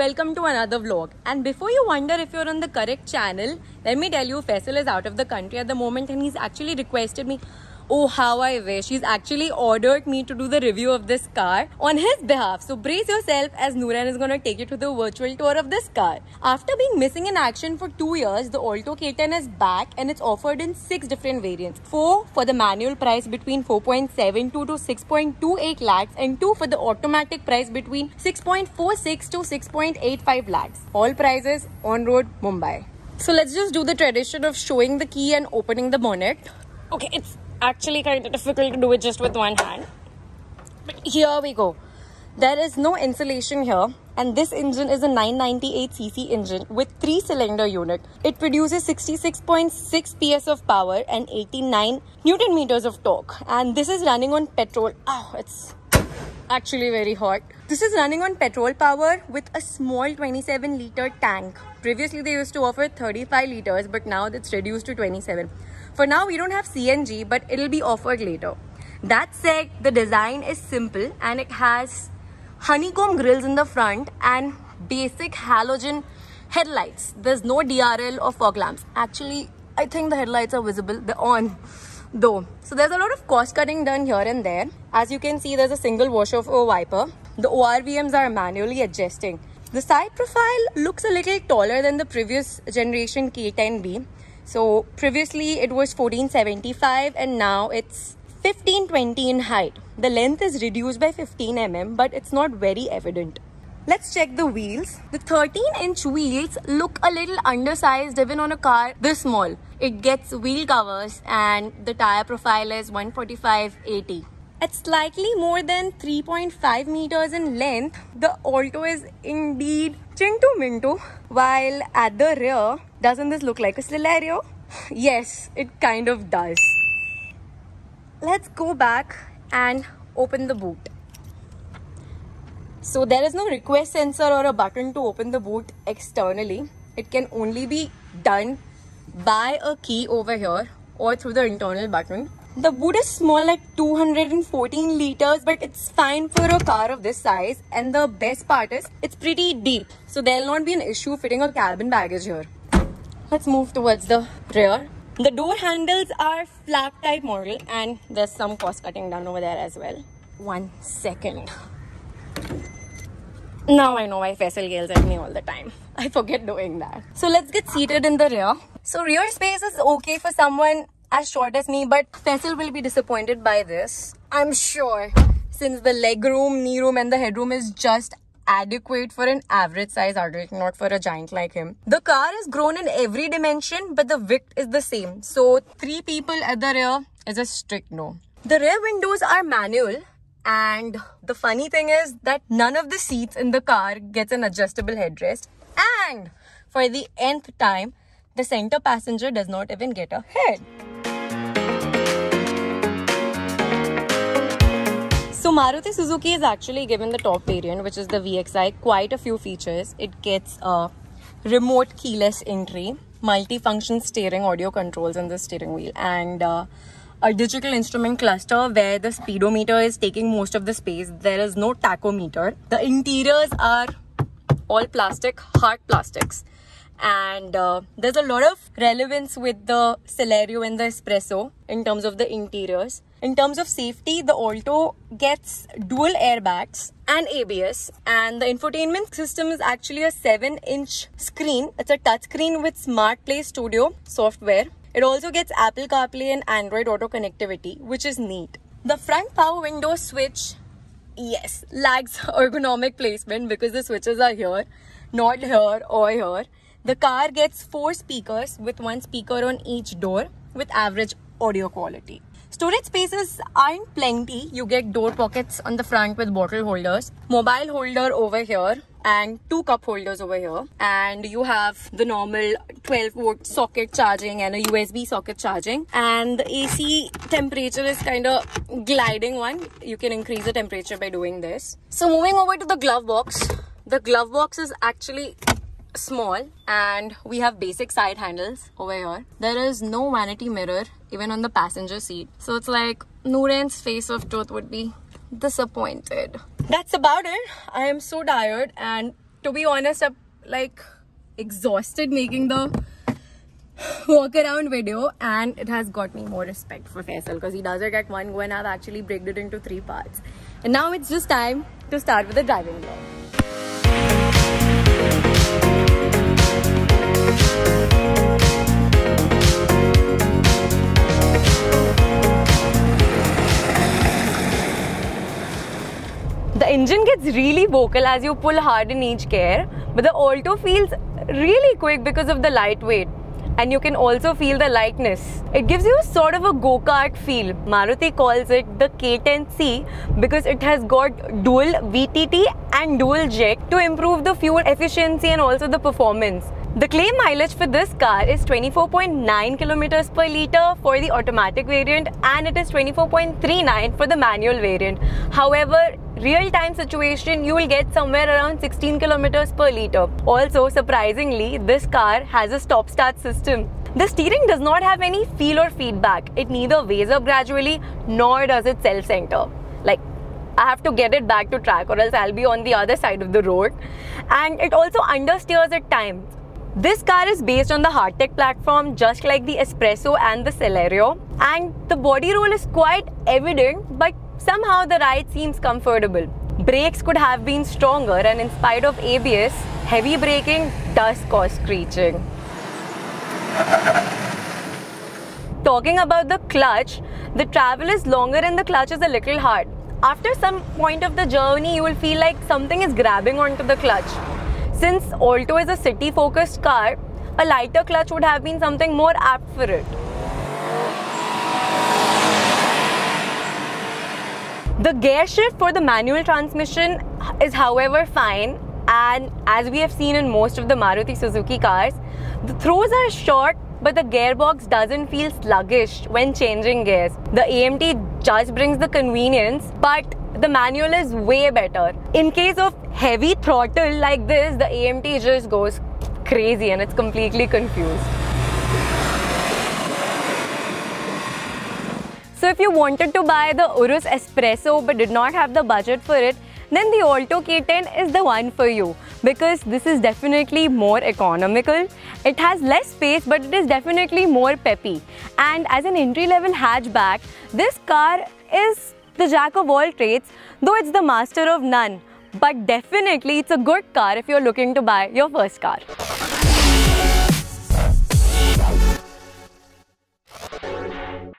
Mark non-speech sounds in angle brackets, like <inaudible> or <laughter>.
welcome to another vlog. And before you wonder if you're on the correct channel, let me tell you Faisal is out of the country at the moment and he's actually requested me Oh, how I wish. He's actually ordered me to do the review of this car on his behalf. So brace yourself as Nuran is going to take you to the virtual tour of this car. After being missing in action for two years, the Alto K10 is back and it's offered in six different variants. Four for the manual price between 4.72 to 6.28 lakhs and two for the automatic price between 6.46 to 6.85 lakhs. All prices on road Mumbai. So let's just do the tradition of showing the key and opening the bonnet. Okay, it's actually kind of difficult to do it just with one hand. But here we go. There is no insulation here and this engine is a 998cc engine with 3 cylinder unit. It produces 66.6 PS of power and 89 Newton meters of torque and this is running on petrol. Oh, it's actually very hot. This is running on petrol power with a small 27 liter tank. Previously they used to offer 35 liters but now it's reduced to 27. For now, we don't have CNG, but it'll be offered later. That said, the design is simple and it has honeycomb grills in the front and basic halogen headlights. There's no DRL or fog lamps. Actually, I think the headlights are visible. They're on though. So there's a lot of cost cutting done here and there. As you can see, there's a single washer washover wiper. The ORVMs are manually adjusting. The side profile looks a little taller than the previous generation K10B so previously it was 1475 and now it's 1520 in height. The length is reduced by 15 mm but it's not very evident. Let's check the wheels. The 13 inch wheels look a little undersized even on a car this small. It gets wheel covers and the tire profile is 145 80. At slightly more than 3.5 meters in length, the Alto is indeed Chintu Mintu. While at the rear, doesn't this look like a Celerio? yes, it kind of does. Let's go back and open the boot. So there is no request sensor or a button to open the boot externally. It can only be done by a key over here or through the internal button. The boot is small at 214 liters but it's fine for a car of this size and the best part is it's pretty deep so there'll not be an issue fitting a cabin baggage here. Let's move towards the rear. The door handles are flap type model and there's some cost cutting done over there as well. One second. Now I know why Faisal yells at me all the time. <laughs> I forget doing that. So let's get seated in the rear. So rear space is okay for someone as short as me, but Faisal will be disappointed by this. I'm sure since the leg room, knee room and the headroom is just adequate for an average size adult, not for a giant like him. The car is grown in every dimension, but the width is the same. So three people at the rear is a strict no. The rear windows are manual and the funny thing is that none of the seats in the car gets an adjustable headrest and for the nth time, the center passenger does not even get a head. So Maruti Suzuki is actually given the top variant, which is the VXI, quite a few features. It gets a remote keyless entry, multi-function steering audio controls in the steering wheel, and uh, a digital instrument cluster where the speedometer is taking most of the space. There is no tachometer. The interiors are all plastic, hard plastics and uh, there's a lot of relevance with the Celerio and the S-Presso in terms of the interiors. In terms of safety, the Alto gets dual airbags and ABS, and the infotainment system is actually a 7 inch screen. It's a touchscreen with Smart Play Studio software. It also gets Apple CarPlay and Android Auto connectivity, which is neat. The front power window switch, yes, lacks <laughs> ergonomic placement because the switches are here, not here or here. The car gets four speakers with one speaker on each door with average audio quality. Storage spaces aren't plenty. You get door pockets on the front with bottle holders, mobile holder over here, and two cup holders over here. And you have the normal 12 volt socket charging and a USB socket charging. And the AC temperature is kind of gliding one. You can increase the temperature by doing this. So moving over to the glove box. The glove box is actually small and we have basic side handles over here. There is no vanity mirror even on the passenger seat. So it's like Nooran's face of truth would be disappointed. That's about it. I am so tired and to be honest, I'm like exhausted making the walk around video and it has got me more respect for Faisal because he does it at one go and I've actually breaked it into three parts. And now it's just time to start with the driving vlog. The engine gets really vocal as you pull hard in each gear, but the Alto feels really quick because of the lightweight. And you can also feel the lightness. It gives you sort of a go-kart feel. Maruti calls it the K10C because it has got dual VVT and dual jet to improve the fuel efficiency and also the performance. The claim mileage for this car is 24.9 kilometers per liter for the automatic variant and it is 24.39 for the manual variant. However, real time situation you will get somewhere around 16 kilometers per liter. Also, surprisingly, this car has a stop start system. The steering does not have any feel or feedback. It neither weighs up gradually nor does it self center. Like I have to get it back to track or else I'll be on the other side of the road. And it also understeers at times. This car is based on the Heartect platform just like the S-Presso and the Celerio and the body roll is quite evident but somehow the ride seems comfortable. Brakes could have been stronger and in spite of ABS, heavy braking does cause screeching. Talking about the clutch, the travel is longer and the clutch is a little hard. After some point of the journey, you will feel like something is grabbing onto the clutch. Since Alto is a city focused car, a lighter clutch would have been something more apt for it. The gear shift for the manual transmission is, however, fine, and as we have seen in most of the Maruti Suzuki cars, the throws are short but the gearbox doesn't feel sluggish when changing gears. The AMT just brings the convenience, but the manual is way better. In case of heavy throttle like this, the AMT just goes crazy and it's completely confused. So if you wanted to buy the Urus S-Presso but did not have the budget for it, then the Alto K10 is the one for you because this is definitely more economical. It has less space but it is definitely more peppy. And as an entry level hatchback, this car is the jack of all trades, though it's the master of none. But definitely it's a good car if you're looking to buy your first car.